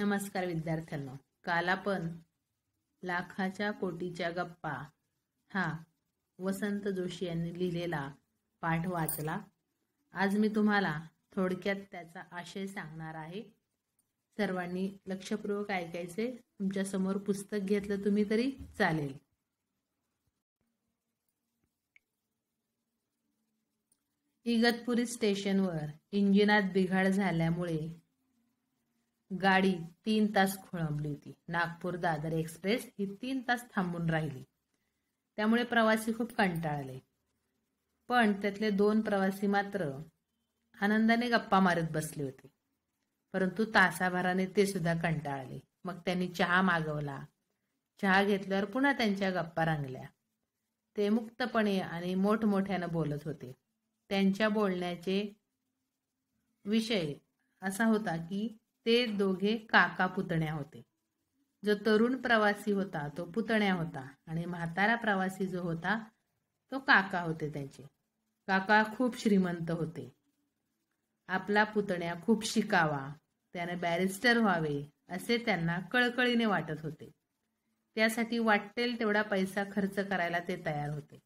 नमस्कार विद्यार्थ्यांनो. काल आपण लाखाच्या कोटीच्या गप्पा हा वसंत जोशी यांनी लिहिलेला पाठ वाचला. आज मी तुम्हाला थोडक्यात त्याचा आशय सांगणार आहे. सर्वांनी लक्षपूर्वक ऐकायचे तुमच्यासमोर पुस्तक घेतलं तुम्ही तरी चालेल. इगतपुरी स्टेशनवर इंजिनात बिघाड झाल्यामुळे गाडी तीन तास खोळंबली होती. नागपूर दादर एक्सप्रेस ही तीन तास थांबून राहिली. त्यामुळे प्रवासी खूप कंटाळले. पण त्यातले दोन प्रवासी मात्र आनंदाने गप्पा मारत बसले होते. परंतु तासाभराने ते सुद्धा कंटाळले. मग त्यांनी चहा मागवला. चहा घेतल्यावर पुन्हा त्यांच्या गप्पा रंगल्या. ते मुक्तपणे आणि मोठमोठ्यानं बोलत होते. त्यांच्या बोलण्याचे विषय असा होता की ते दोघे काका पुतण्या होते. जो तरुण प्रवासी होता तो पुतण्या होता आणि म्हातारा प्रवासी जो होता तो काका होते त्यांचे. काका खूप श्रीमंत होते. आपला पुतण्या खूप शिकावा त्याने बॅरिस्टर व्हावे असे त्यांना कळकळीने वाटत होते. त्यासाठी वाटेल तेवढा पैसा खर्च करायला ते तयार होते.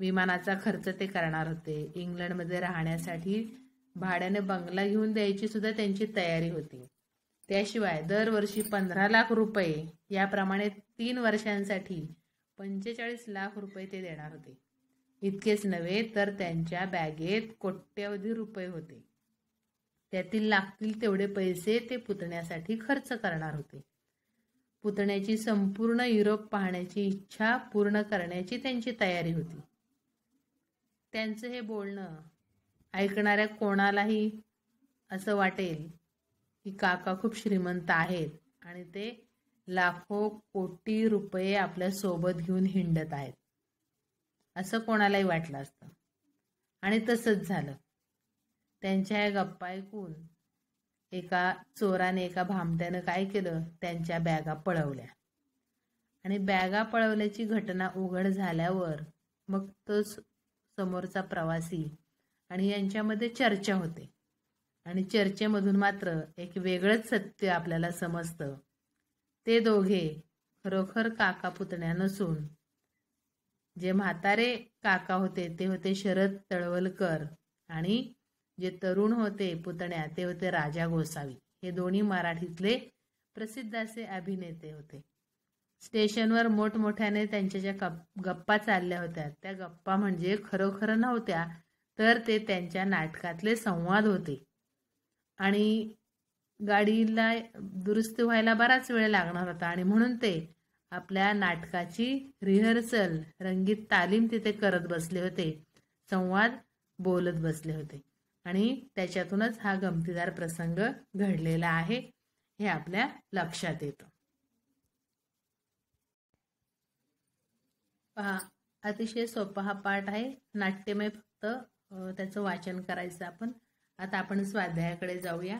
विमानाचा खर्च ते करणार होते. इंग्लंडमध्ये राहण्यासाठी भाड्याने बंगला घेऊन द्यायची सुद्धा त्यांची तयारी होती. त्याशिवाय दरवर्षी पंधरा लाख रुपये याप्रमाणे तीन वर्षांसाठी पंचेचाळीस लाख रुपये ते देणार होते. इतकेच नव्हे तर त्यांच्या बॅगेत कोट्यवधी रुपये होते. त्यातील लागतील तेवढे पैसे ते पुतण्यासाठी खर्च करणार होते. पुतण्याची संपूर्ण युरोप पाहण्याची इच्छा पूर्ण करण्याची त्यांची तयारी होती. त्यांचं हे बोलणं ऐकणाऱ्या कोणालाही असं वाटेल की काका खूप श्रीमंत आहेत आणि ते लाखो कोटी रुपये आपल्यासोबत घेऊन हिंडत आहेत. असं कोणालाही वाटलं असतं. आणि तसंच झालं. त्यांच्या या गप्पा ऐकून एका चोराने एका भामट्यानं काय केलं? त्यांच्या बॅगा पळवल्या. आणि बॅगा पळवल्याची घटना उघड झाल्यावर मग तो समोरचा प्रवासी आणि यांच्यामध्ये चर्चा होते. आणि चर्चेमधून मात्र एक वेगळंच सत्य आपल्याला समजतं. ते दोघे खरोखर काका पुतण्या नसून जे म्हातारे काका होते ते होते शरद तळवलकर आणि जे तरुण होते पुतण्या ते होते राजा गोसावी. हे दोन्ही मराठीतले प्रसिद्ध असे अभिनेते होते. स्टेशनवर मोठमोठ्याने त्यांच्या ज्या गप्पा चालल्या होत्या त्या गप्पा म्हणजे खरोखर नव्हत्या तर ते त्यांच्या नाटकातले संवाद होते. आणि गाडीला दुरुस्ती व्हायला बराच वेळ लागणार होता आणि म्हणून ते आपल्या नाटकाची रिहर्सल रंगीत तालीम तिथे करत बसले होते. संवाद बोलत बसले होते. आणि त्याच्यातूनच हा गमतीदार प्रसंग घडलेला आहे. हे आपल्या लक्षात येतं. पहा अतिशय सोपा हा पाठ आहे. नाट्यमय फक्त त्याचं वाचन करायचं आपण. आता आपण स्वाध्यायाकडे जाऊया.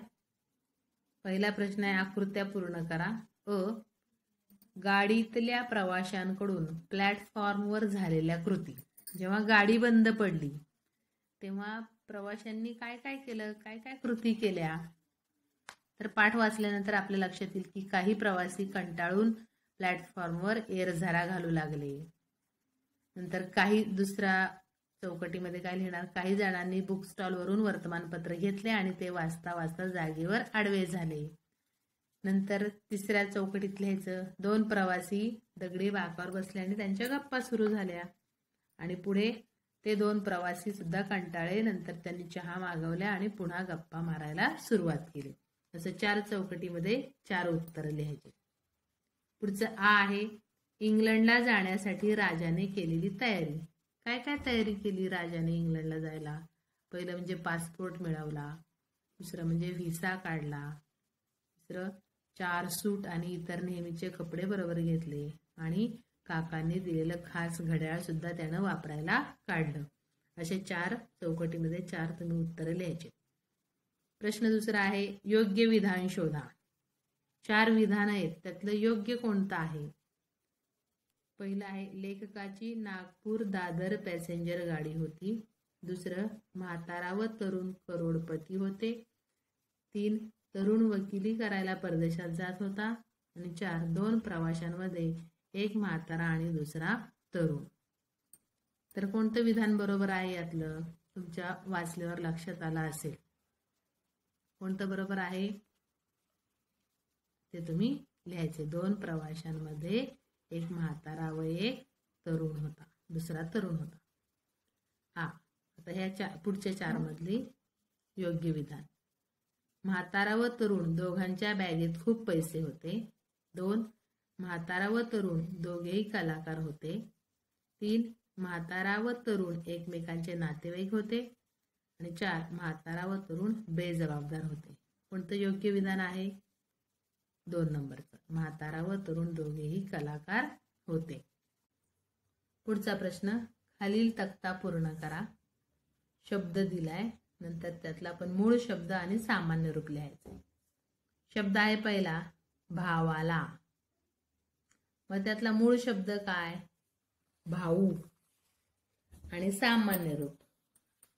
पहिला प्रश्न आहे आकृत्या पूर्ण करा. अ गाडीतल्या प्रवाशांकडून प्लॅटफॉर्मवर झालेल्या कृती. जेव्हा गाडी बंद पडली तेव्हा प्रवाशांनी काय काय केलं? काय काय कृती केल्या? तर पाठ वाचल्यानंतर आपल्या लक्षात येईल की काही प्रवासी कंटाळून प्लॅटफॉर्मवर एरझारा घालू लागले. नंतर काही दुसरा चौकटीमध्ये काय लिहिणार? काही जणांनी बुक स्टॉलवरून वर्तमानपत्र घेतले आणि ते वाचता वाचता जागेवर आडवे झाले. नंतर तिसऱ्या चौकटीत लिहायचं दोन प्रवासी दगडी बाकावर बसले आणि त्यांच्या गप्पा सुरू झाल्या. आणि पुढे ते दोन प्रवासी सुद्धा कंटाळे नंतर त्यांनी चहा मागवल्या आणि पुन्हा गप्पा मारायला सुरुवात केली. असं चार चौकटीमध्ये चार उत्तर लिहायचे. पुढचं आ आहे इंग्लंडला जाण्यासाठी राजाने केलेली तयारी. काय काय तयारी केली राजाने इंग्लंडला जायला? पहिलं म्हणजे पासपोर्ट मिळवला दुसरं म्हणजे व्हिसा काढला दुसरं चार सूट आणि इतर नेहमीचे कपडे बरोबर घेतले आणि काकांनी दिलेलं खास घड्याळ सुद्धा त्यानं वापरायला काढलं. असे चार चौकटीमध्ये चार तुम्ही उत्तर लिहायचे. प्रश्न दुसरा आहे योग्य विधान शोधा. चार विधान आहेत त्यातलं योग्य कोणतं आहे? पहिलं आहे लेखकाची नागपूर दादर पॅसेंजर गाडी होती. दुसरं म्हातारा व तरुण करोडपती होते. तीन तरुण वकिली करायला परदेशात जात होता. आणि चार दोन प्रवाशांमध्ये एक म्हातारा आणि दुसरा तरुण. तर कोणतं विधान बरोबर आहे यातलं? तुमच्या वाचल्यावर लक्षात आलं असेल. कोणतं बरोबर आहे? ते तुम्ही लिहायचे. दोन प्रवाशांमध्ये एक म्हातारा व एक तरुण होता दुसरा तरुण होता. हा आता ह्या चार पुढच्या चार मधली योग्य विधान. म्हातारा व तरुण दोघांच्या बॅगेत खूप पैसे होते. दोन म्हातारा व तरुण दोघेही कलाकार होते. तीन म्हातारा व तरुण एकमेकांचे नातेवाईक होते. आणि चार म्हातारा व तरुण बेजबाबदार होते. कोणतं योग्य विधान आहे? दोन नंबरचं. म्हातारा व तरुण दोघेही कलाकार होते. पुढचा प्रश्न खालील तक्ता पूर्ण करा. शब्द दिलाय नंतर त्यातला आपण मूळ शब्द आणि सामान्य रूप लिहायचे शब्द आहे पहिला भावाला. मग त्यातला मूळ शब्द काय? भाऊ. आणि सामान्य रूप.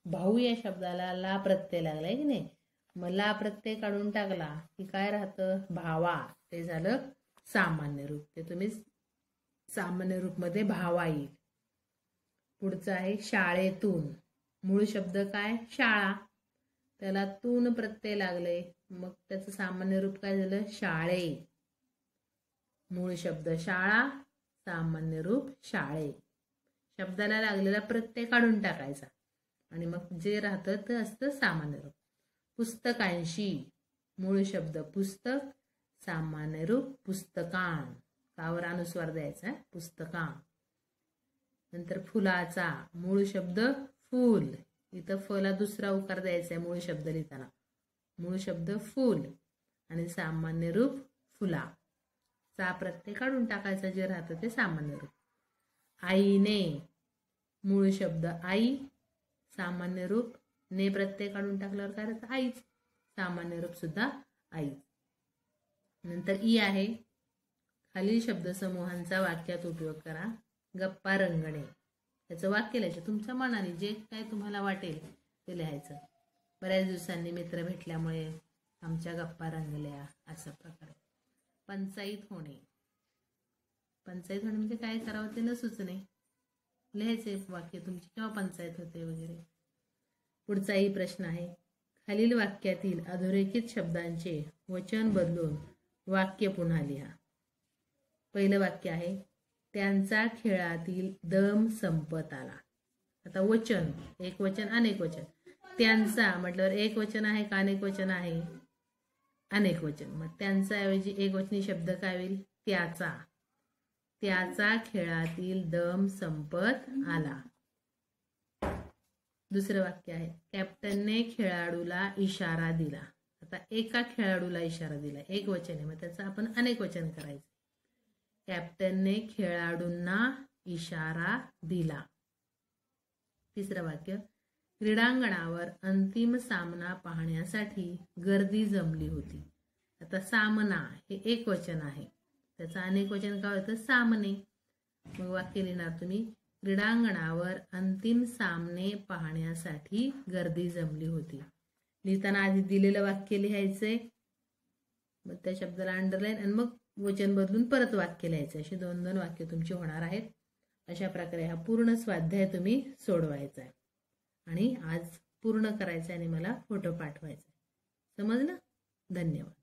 भाऊ या शब्दाला ला प्रत्यय लागलाय की नाही? मला प्रत्यय काढून टाकला की काय राहतं? भावा. ते झालं सामान्य रूप. ते तुम्ही सामान्य रूपमध्ये भावा येईल. पुढचं आहे शाळेतून. मूळ शब्द काय? शाळा. त्याला तून प्रत्यय लागले मग त्याचं सामान्य रूप काय झालं? शाळे. मूळ शब्द शाळा सामान्य रूप शाळे. शब्दाला लागलेला प्रत्यय काढून टाकायचा. आणि मग जे राहतं ते असतं सामान्य रूप. पुस्तकांशी. मूळ शब्द पुस्तक सामान्य रूप पुस्तकां कावर अनुस्वार द्यायचा पुस्तकां नंतर फुलाचा मूळ शब्द फूल. इथं फला दुसरा उकार द्यायचा आहे मूळ शब्द लिहिताना. मूळ शब्द फूल. आणि सामान्य रूप फुला. चा प्रत्यय काढून टाकायचा जे राहतं ते सामान्य रूप. आईने. मूळ शब्द आई सामान्य रूप ने प्रत्यय काढून टाकल्यावर काय राहतं? आईच. सामान्य रूप सुद्धा आई. नंतर ई आहे. खालील शब्दसमूहांचा वाक्यात उपयोग करा. गप्पा रंगणे. त्याचं वाक्य लिहायचं. तुमच्या मनाने जे काय तुम्हाला वाटेल ते लिहायचं. बऱ्याच दिवसांनी मित्र भेटल्यामुळे आमच्या गप्पा रंगल्या अशा प्रकारे. पंचायत होणे. पंचायत होणे म्हणजे काय करावं ते न सुचणे. लिहायचे वाक्य. तुमची केव्हा पंचायत होते वगैरे? पुढचाही प्रश्न आहे. खालील वाक्यातील अधोरेखित शब्दांचे वचन बदलून वाक्य पुन्हा लिहा. पहिलं वाक्य आहे त्यांचा खेळातील दम संपत आला. आता वचन एक वचन अनेक वचन. त्यांचा म्हटल्यावर एक वचन आहे का अनेक वचन आहे? अनेक वचन. मग त्यांचा ऐवजी एक वचनी शब्द काय होईल? त्याचा. त्याचा खेळातील दम संपत आला. दुसरं वाक्य आहे. कॅप्टनने खेळाडूला इशारा दिला. आता एका खेळाडूला इशारा दिला. एक वचन आहे. मग त्याचं आपण अनेक वचन करायचं. कॅप्टनने खेळाडूंना इशारा दिला. तिसरं वाक्य क्रीडांगणावर अंतिम सामना पाहण्यासाठी गर्दी जमली होती. आता सामना हे एक वचन आहे. त्याचं अनेक वचन काय होतं? सामने. मग वाक्य लिहिणार तुम्ही. क्रीडांगणावर अंतिम सामने पाहण्यासाठी गर्दी जमली होती. लिहिताना आधी दिलेलं वाक्य लिहायचंय. मग त्या शब्दाला अंडरलाईन आणि मग वचन बदलून परत वाक्य लिहायचं अशी दोन दोन वाक्य तुमची होणार आहेत. अशा प्रकारे हा पूर्ण स्वाध्याय तुम्ही सोडवायचा आहे आणि आज पूर्ण करायचा आणि मला फोटो पाठवायचा समजलं? धन्यवाद.